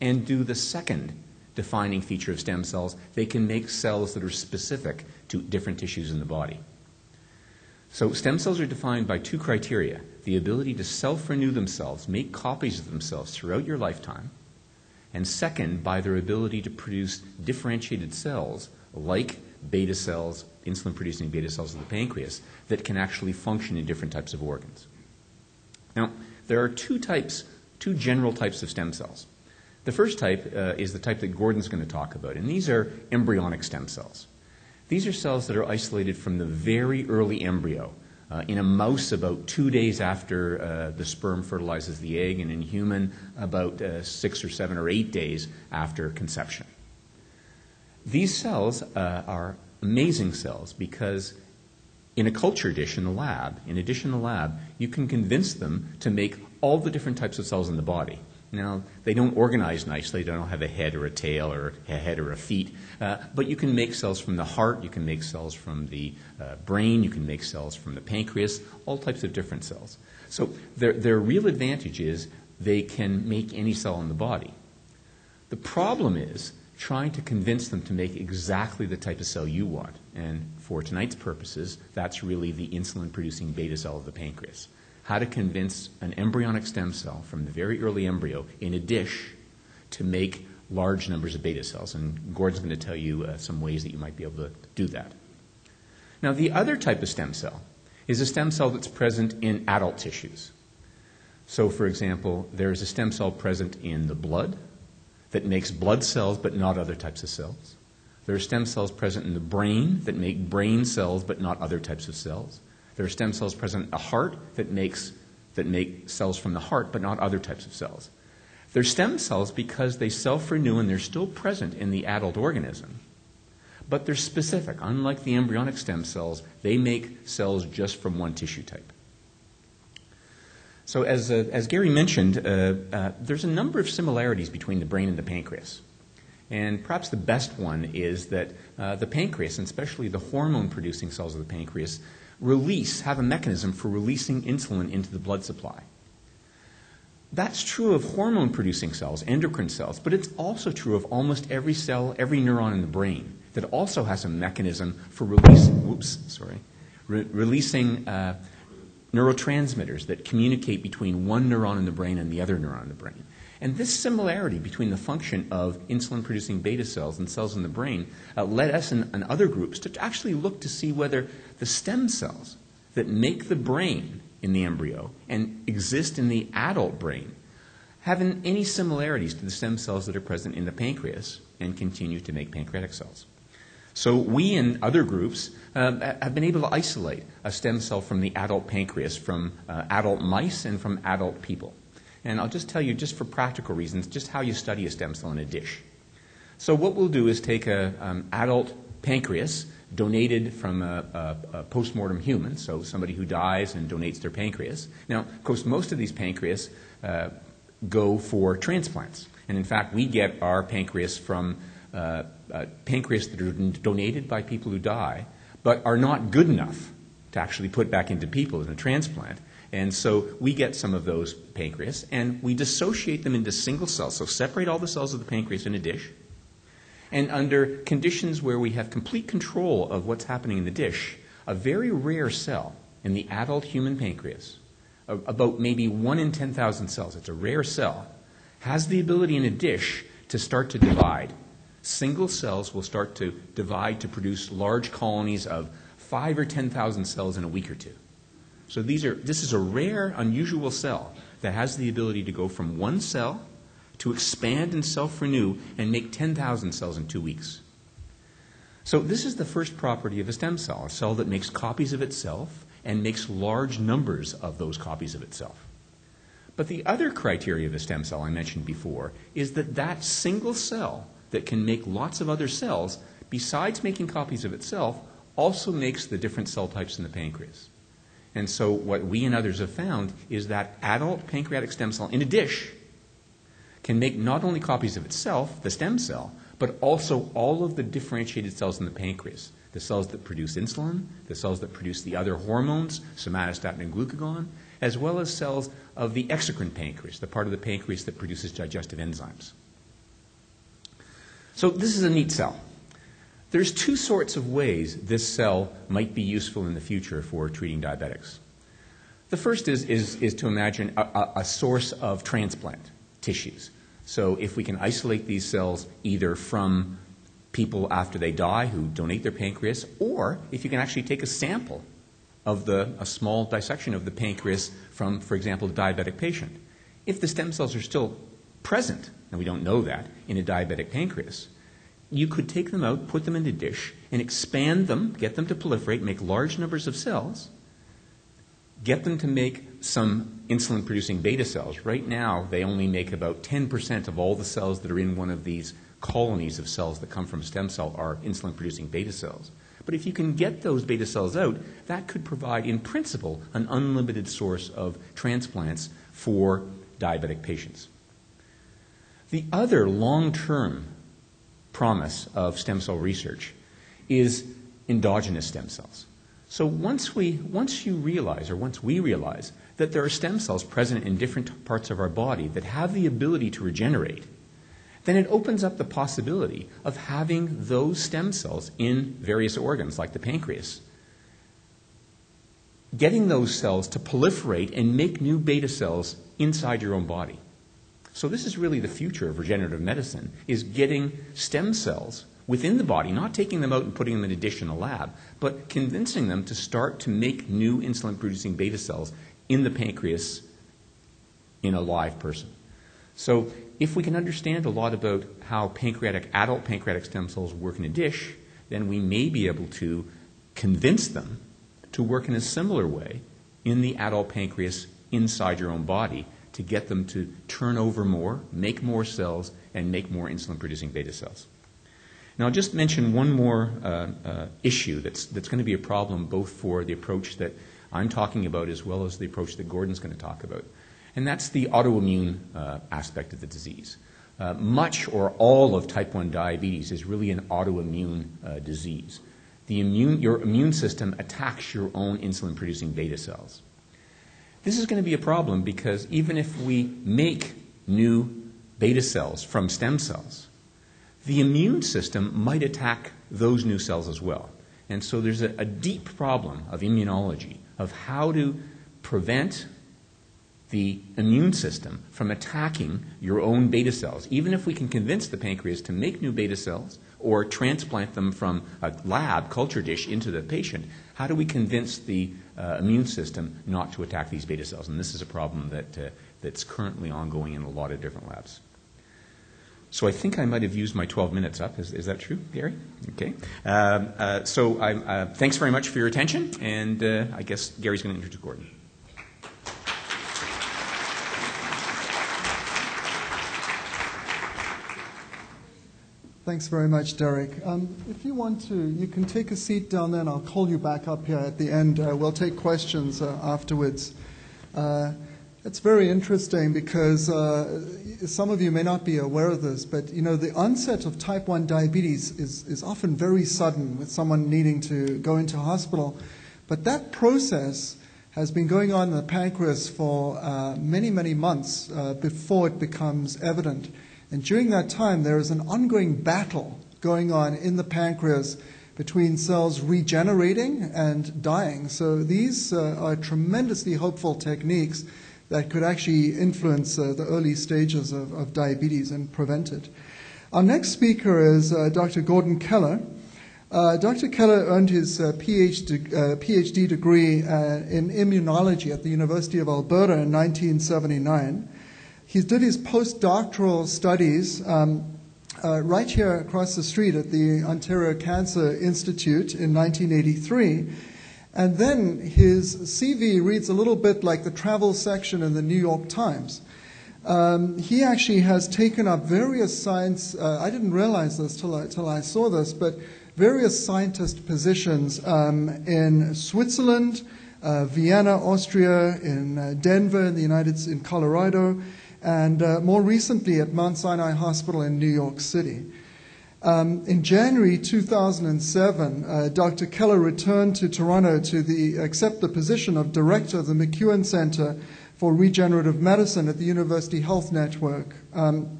and do the second defining feature of stem cells. They can make cells that are specific to different tissues in the body. So, stem cells are defined by two criteria the ability to self renew themselves, make copies of themselves throughout your lifetime, and second, by their ability to produce differentiated cells like beta cells, insulin producing beta cells of the pancreas, that can actually function in different types of organs. Now, there are two types, two general types of stem cells. The first type uh, is the type that Gordon's going to talk about, and these are embryonic stem cells. These are cells that are isolated from the very early embryo. Uh, in a mouse, about two days after uh, the sperm fertilizes the egg, and in human, about uh, six or seven or eight days after conception. These cells uh, are amazing cells because in a culture dish in the lab, in addition to the lab, you can convince them to make all the different types of cells in the body. Now, they don't organize nicely. They don't have a head or a tail or a head or a feet. Uh, but you can make cells from the heart. You can make cells from the uh, brain. You can make cells from the pancreas, all types of different cells. So their, their real advantage is they can make any cell in the body. The problem is trying to convince them to make exactly the type of cell you want. And for tonight's purposes, that's really the insulin producing beta cell of the pancreas. How to convince an embryonic stem cell from the very early embryo in a dish to make large numbers of beta cells. And Gordon's going to tell you uh, some ways that you might be able to do that. Now, the other type of stem cell is a stem cell that's present in adult tissues. So, for example, there is a stem cell present in the blood, that makes blood cells but not other types of cells. There are stem cells present in the brain that make brain cells but not other types of cells. There are stem cells present in the heart that, makes, that make cells from the heart but not other types of cells. They're stem cells because they self renew and they're still present in the adult organism. But they're specific. Unlike the embryonic stem cells, they make cells just from one tissue type. So, as, uh, as Gary mentioned, uh, uh, there's a number of similarities between the brain and the pancreas. And perhaps the best one is that uh, the pancreas, and especially the hormone producing cells of the pancreas, release, have a mechanism for releasing insulin into the blood supply. That's true of hormone producing cells, endocrine cells, but it's also true of almost every cell, every neuron in the brain that also has a mechanism for releasing, whoops, sorry, re- releasing uh, neurotransmitters that communicate between one neuron in the brain and the other neuron in the brain. And this similarity between the function of insulin producing beta cells and cells in the brain uh, led us and, and other groups to actually look to see whether the stem cells that make the brain in the embryo and exist in the adult brain have any similarities to the stem cells that are present in the pancreas and continue to make pancreatic cells. So we and other groups uh, have been able to isolate a stem cell from the adult pancreas from uh, adult mice and from adult people. And I'll just tell you, just for practical reasons, just how you study a stem cell in a dish. So what we'll do is take an um, adult pancreas donated from a, a, a post-mortem human, so somebody who dies and donates their pancreas. Now, of course, most of these pancreas uh, go for transplants. And in fact, we get our pancreas from uh, uh, pancreas that are donated by people who die, but are not good enough to actually put back into people in a transplant. And so we get some of those pancreas and we dissociate them into single cells. So separate all the cells of the pancreas in a dish. And under conditions where we have complete control of what's happening in the dish, a very rare cell in the adult human pancreas, about maybe 1 in 10,000 cells, it's a rare cell, has the ability in a dish to start to divide single cells will start to divide to produce large colonies of five or 10,000 cells in a week or two. So these are, this is a rare, unusual cell that has the ability to go from one cell to expand and self renew and make 10,000 cells in two weeks. So, this is the first property of a stem cell a cell that makes copies of itself and makes large numbers of those copies of itself. But the other criteria of a stem cell I mentioned before is that that single cell that can make lots of other cells, besides making copies of itself, also makes the different cell types in the pancreas. And so, what we and others have found is that adult pancreatic stem cell in a dish can make not only copies of itself, the stem cell, but also all of the differentiated cells in the pancreas the cells that produce insulin, the cells that produce the other hormones, somatostatin and glucagon, as well as cells of the exocrine pancreas, the part of the pancreas that produces digestive enzymes. So this is a neat cell. There's two sorts of ways this cell might be useful in the future for treating diabetics. The first is, is, is to imagine a, a, source of transplant tissues. So if we can isolate these cells either from people after they die who donate their pancreas, or if you can actually take a sample of the, a small dissection of the pancreas from, for example, a diabetic patient. If the stem cells are still present, and we don't know that, in a diabetic pancreas, you could take them out, put them in a dish, and expand them, get them to proliferate, make large numbers of cells, get them to make some insulin producing beta cells. Right now, they only make about 10% of all the cells that are in one of these colonies of cells that come from stem cell are insulin producing beta cells. But if you can get those beta cells out, that could provide, in principle, an unlimited source of transplants for diabetic patients. The other long term promise of stem cell research is endogenous stem cells. So once, we, once you realize, or once we realize, that there are stem cells present in different parts of our body that have the ability to regenerate, then it opens up the possibility of having those stem cells in various organs, like the pancreas. Getting those cells to proliferate and make new beta cells inside your own body. So this is really the future of regenerative medicine, is getting stem cells within the body, not taking them out and putting them in a dish in a lab, but convincing them to start to make new insulin producing beta cells in the pancreas in a live person. So if we can understand a lot about how pancreatic adult pancreatic stem cells work in a dish, then we may be able to convince them to work in a similar way in the adult pancreas inside your own body to get them to turn over more, make more cells, and make more insulin producing beta cells. Now, I'll just mention one more uh, uh, issue that's, that's going to be a problem both for the approach that I'm talking about as well as the approach that Gordon's going to talk about, and that's the autoimmune uh, aspect of the disease. Uh, much or all of type 1 diabetes is really an autoimmune uh, disease. The immune, your immune system attacks your own insulin producing beta cells. This is going to be a problem because even if we make new beta cells from stem cells, the immune system might attack those new cells as well. And so there's a, a deep problem of immunology, of how to prevent the immune system from attacking your own beta cells. Even if we can convince the pancreas to make new beta cells or transplant them from a lab culture dish into the patient, how do we convince the uh, immune system not to attack these beta cells? And this is a problem that, uh, that's currently ongoing in a lot of different labs. So I think I might have used my 12 minutes up. Is, is that true, Gary? Okay. Um, uh, so uh, thanks very much for your attention, and uh, I guess Gary's going to introduce Gordon. Thanks very much, Derek. Um, if you want to, you can take a seat down there, and I'll call you back up here at the end. Uh, we'll take questions uh, afterwards. Uh, it's very interesting because uh, some of you may not be aware of this, but you know the onset of type 1 diabetes is, is often very sudden with someone needing to go into hospital. But that process has been going on in the pancreas for uh, many, many months uh, before it becomes evident. And during that time, there is an ongoing battle going on in the pancreas between cells regenerating and dying. So these uh, are tremendously hopeful techniques that could actually influence uh, the early stages of, of, diabetes and prevent it. Our next speaker is uh, Dr. Gordon Keller. Uh, Dr. Keller earned his uh, PhD, uh, PhD, degree in immunology at the University of Alberta in 1979. He did his postdoctoral studies um, right here across the street at the Ontario Cancer Institute in 1983 and then his CV reads a little bit like the travel section in the New York Times. Um, he actually has taken up various science, uh, I didn't realize this till I, till I saw this, but various scientist positions um, in Switzerland, uh, Vienna, Austria, in uh, Denver, in the United States, in Colorado, and uh, more recently at Mount Sinai Hospital in New York City. Um, in January 2007, uh, Dr. Keller returned to Toronto to the, accept the position of director of the McEwen Centre for Regenerative Medicine at the University Health Network. Um,